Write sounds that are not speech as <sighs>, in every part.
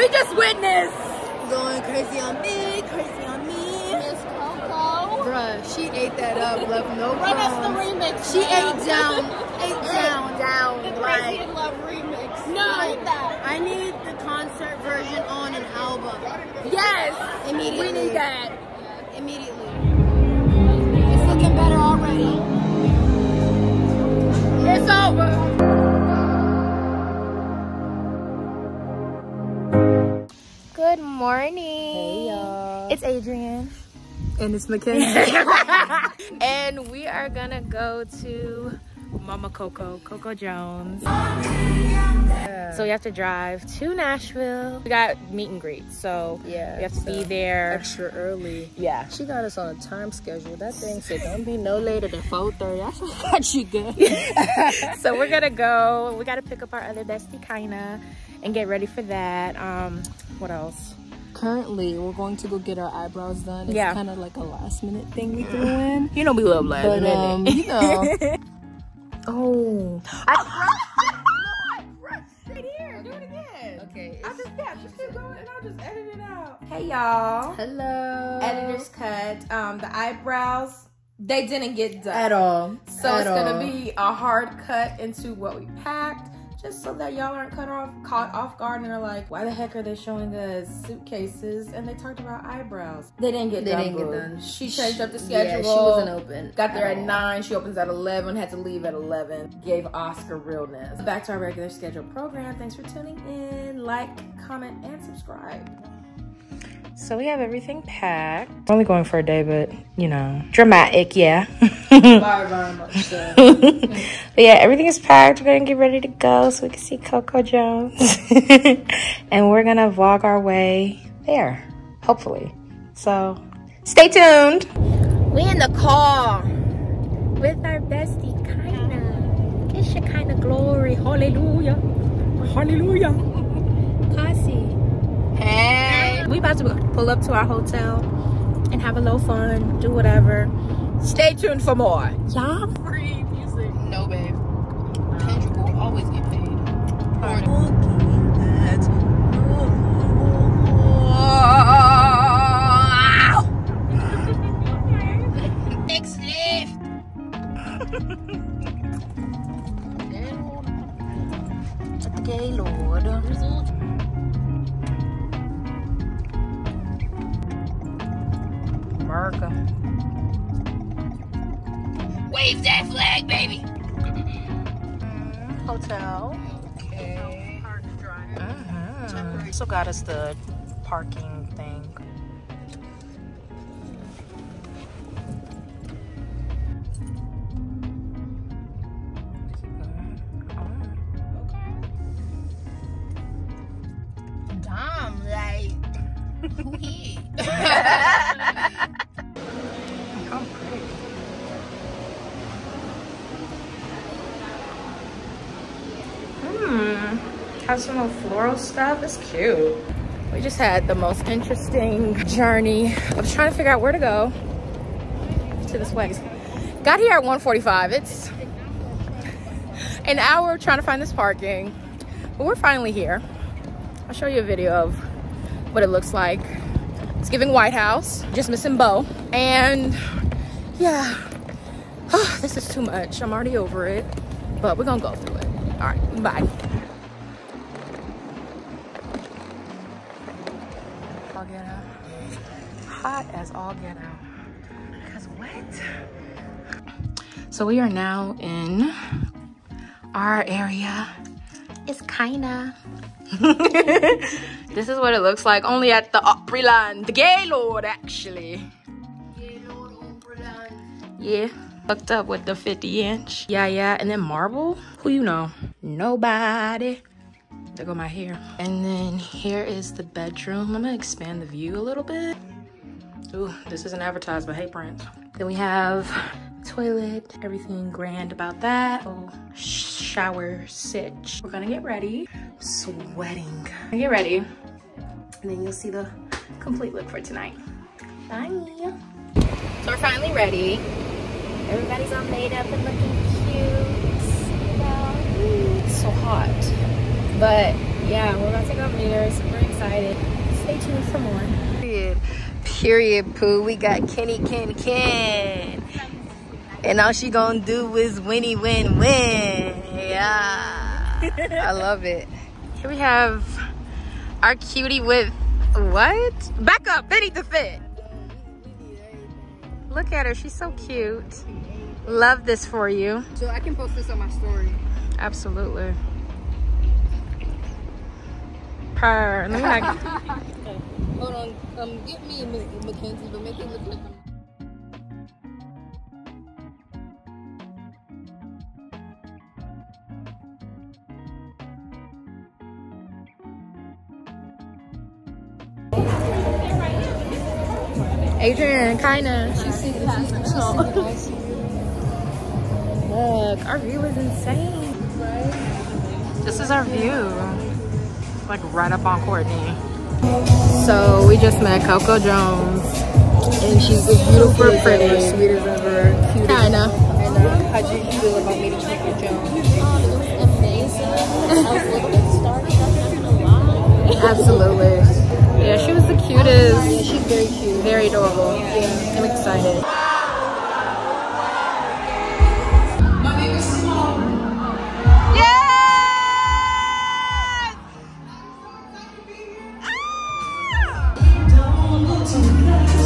We just witnessed. Going crazy on me, crazy on me. Miss Coco. Bruh, she ate that up, left no Run us the remix. She ma'am. ate down, <laughs> ate down, down. The Crazy Like, in Love remix. no, Like that. I need the concert version on an album. Yes. Immediately. We need that. Immediately. It's looking better already. It's over. Good morning. Hey y'all. It's Adrienne. And it's <laughs> Mackenzie. and we are gonna go to Mama Coco, Coco Jones. So we have to drive to Nashville. We got meet and greet, so Yeah, we have to be there. Extra early. Yeah. She got us on a time schedule. That thing said don't be no later than 4.30. That's what you good. <laughs> so we're gonna go. We gotta pick up our other bestie, Kinah, and get ready for that. Um, what else? Currently, we're going to go get our eyebrows done. It's Yeah. kind of like a last minute thing we threw in. <laughs> You know we love last But, um, you know. <laughs> oh, I crushed. I crushed right here. Do it again. Okay. I just yeah, just keep going, and I'll just edit it out. Hey y'all. Hello. Editor's cut. Um, the eyebrows they didn't get done At all. So At it's all. gonna be a hard cut into what we packed, just so that y'all aren't cut off, caught off guard, and are like, "Why the heck are they showing us suitcases?" And they talked about eyebrows. They didn't get They done. didn't get done. She changed up the schedule. Yeah, schedule. she wasn't open. Got there at all. nine. She opens at eleven. Had to leave at eleven. Gave Oscar realness. Back to our regular scheduled program. Thanks for tuning in. Like, comment, and subscribe. So we have everything packed. We're only going for a day, but you know, dramatic, yeah. <laughs> Very, very much so. <laughs> but yeah, everything is packed. We're gonna get ready to go so we can see Coco Jones. <laughs> and we're gonna vlog our way there, hopefully. So stay tuned. We in the car with our bestie Kinah. It's your kind of glory. Hallelujah. Hallelujah. About to pull up to our hotel and have a little fun, do whatever. Stay tuned for more. Y'all free music. no, babe. Kendrick will always get paid. <laughs> Next lift. <laughs> Mhm. So got us the parking thing. Damn, like, who? Has some little floral stuff. It's cute. We just had the most interesting journey of trying to figure out where to go to this place. Got here at 1:45. It's an hour trying to find this parking, but we're finally here. I'll show you a video of what it looks like. It's giving White House, just missing Bo. And yeah, <sighs> this is too much. I'm already over it, but we're gonna go through it. All right, bye. Hot as all get out. Cause what? So we are now in our area. It's kinda. <laughs> this is what it looks like, only at the Opryland, the Gaylord actually. Yeah. Hooked up with the 50 inch. Yeah, yeah. And then marble. Who you know? Nobody. There go my hair. And then here is the bedroom. I'm gonna expand the view a little bit. Ooh, this isn't advertised, but hey, Prince. Then we have toilet, everything grand about that. Oh, shower sitch. We're gonna get ready. Sweating. Get ready. And then you'll see the complete look for tonight. Bye. So we're finally ready. Everybody's all made up and looking cute. It's so hot. But yeah, we're about to go mirrors. Super excited. Stay tuned for more. Period, poo. We got Kenny Ken Ken. And all she gonna do is winnie win win. Yeah. I love it. Here we have our cutie with what? Back up, beneath the fit. Look at her, she's so cute. Love this for you. So I can post this on my story. Absolutely. Purr. <laughs> Let me not... Hold on. Um, get me Mackenzie, but make it look like I'm Adrienne, kinda. She's sitting she's Look, our view is insane. This is our view. Like right up on Courtney. So we just met Coco Jones. And she's the Super pretty. ever, sweet as ever, cute. Kinah. And uh, how'd you feel about meeting Coco Jones? Absolutely. Yeah, she was the cutest. She's very cute. Very adorable. Yeah. I'm excited. Going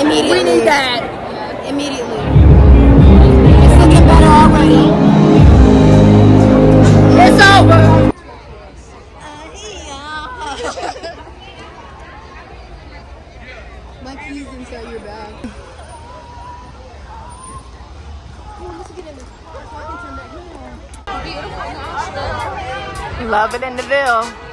Immediately. We need that. Immediately. It's looking better already. It's over. <laughs> My keys inside your bag. Love it in the Ville.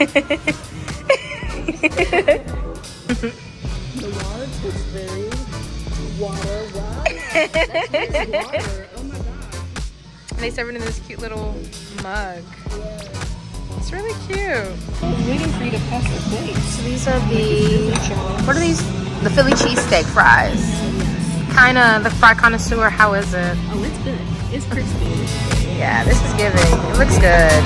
The water tastes very water. Wow. That's water. Oh my god. They serve it in this cute little mug. It's really cute. I was waiting for you to pass the plate. So these are the what are these? The Philly cheesesteak fries. Kinah the fry connoisseur. How is it? Oh, it's good. It's crispy. Yeah, this is giving. It looks good.